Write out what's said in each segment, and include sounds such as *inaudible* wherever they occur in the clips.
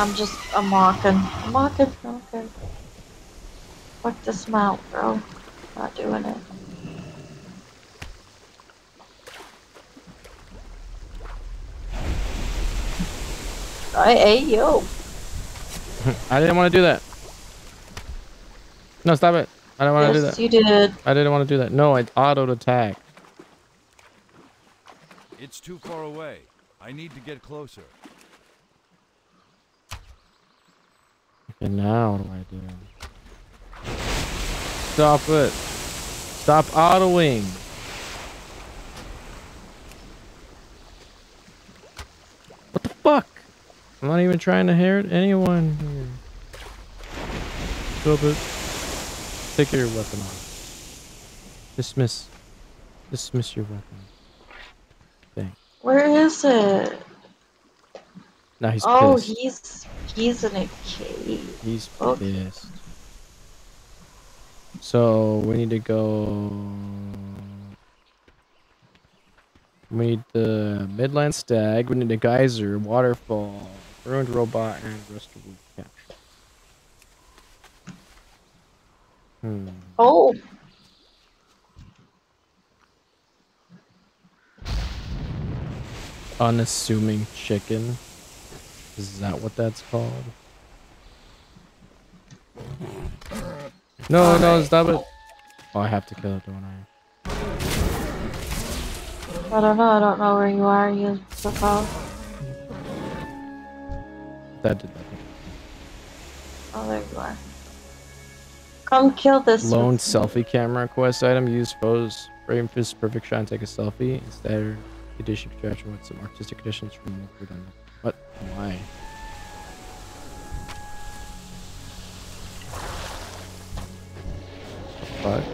I'm just, I'm walking. I'm walking, okay. Fuck this mount, bro. Not doing it. I, hey, yo. *laughs* I didn't want to do that. No, stop it. I don't want to do Yes, that. you did. I didn't want to do that. No, I auto attack. It's too far away. I need to get closer. Okay, now what do I do? Stop it. Stop autoing. What the fuck? I'm not even trying to hurt anyone here. Stop it. Take your weapon off. Dismiss. Dismiss your weapon. Thanks. Where is it? Now he's oh, pissed. he's he's in a cave. He's Okay. pissed. So we need to go. We need the Midland Stag. We need a geyser, waterfall, ruined robot, and restable capture. Hmm. Oh, Unassuming chicken. Is that what that's called? No, no, stop it. Oh, I have to kill it, don't I? I don't know. I don't know where you are. You supposed. That did that. Oh, there you are. Come kill this. Lone selfie camera quest item. Use pose frame this perfect shot and take a selfie. Instead, condition contraction with some artistic conditions from liquid on What? Why? Fuck.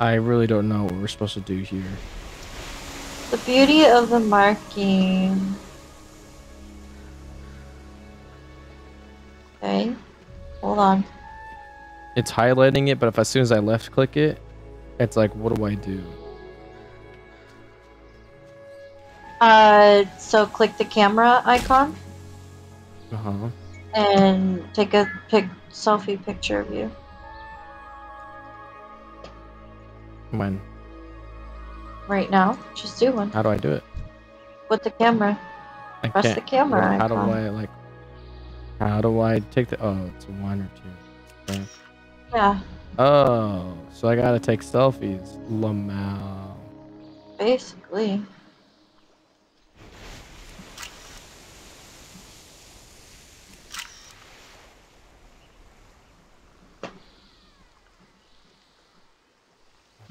I really don't know what we're supposed to do here. The beauty of the marking. Okay. Hold on. It's highlighting it, but if as soon as I left click it, it's like, what do I do? Uh, so click the camera icon Uh huh. and take a pic selfie picture of you. When? Right now. Just do one. How do I do it? With the camera. I Press the can't. camera What- How do. I like? How do I take the? Oh, it's one or two. Okay. Yeah. Oh, so I gotta take selfies. Lamau. Basically.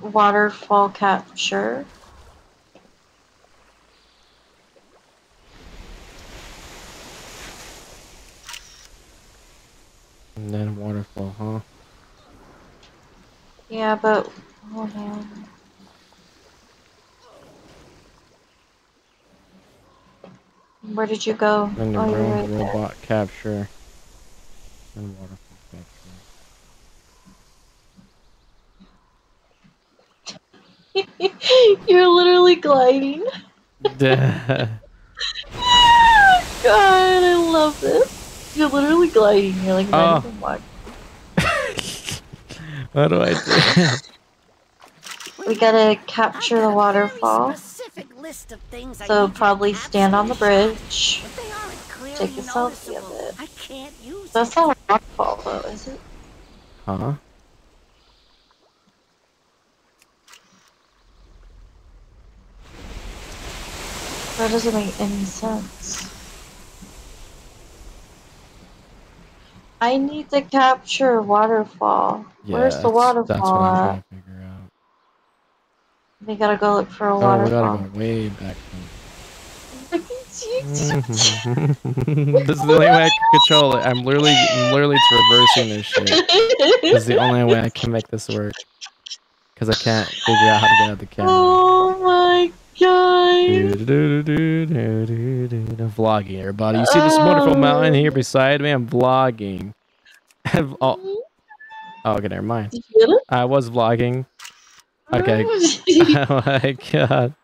Waterfall capture. And then waterfall, huh? Yeah, but hold on. Where did you go? The oh, right there. robot capture. And waterfall *laughs* You're literally gliding. capture. *laughs* *laughs* God, I love this. You're literally gliding. You're like Oh. Even walking. what do I do? *laughs* We gotta capture the waterfall. So probably stand on the bridge. Take a selfie of it. I can't use That's not a waterfall though, is it? huh? That doesn't make any sense. I need to capture a waterfall. Where's the waterfall That's what I'm at? to figure out. We gotta go look for a Oh, we waterfall. gotta go way back. then. *laughs* This is the only way I can control it. I'm literally, I'm literally reversing this shit. *laughs* This is the only way I can make this work. Because I can't figure out how to get out of the camera. oh my god. Do-do-do-do-do-do-do. Vlogging, everybody. You see this oh. wonderful mountain here beside me? I'm vlogging. oh. oh, okay, never mind. Did you get it? I was vlogging. Okay. oh, *laughs* oh my god.